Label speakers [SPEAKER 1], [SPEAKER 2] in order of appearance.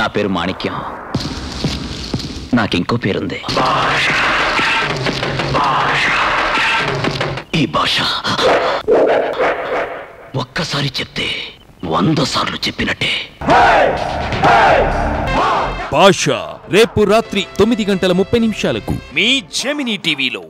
[SPEAKER 1] నా పేరు మాణిక్యం. నాకింకో పేరుంది. ఈ భాష ఒక్కసారి చెప్తే వంద సార్లు చెప్పినట్టే.
[SPEAKER 2] భాష రేపు రాత్రి తొమ్మిది గంటల ముప్పై నిమిషాలకు మీ జెమినీ టీవీలో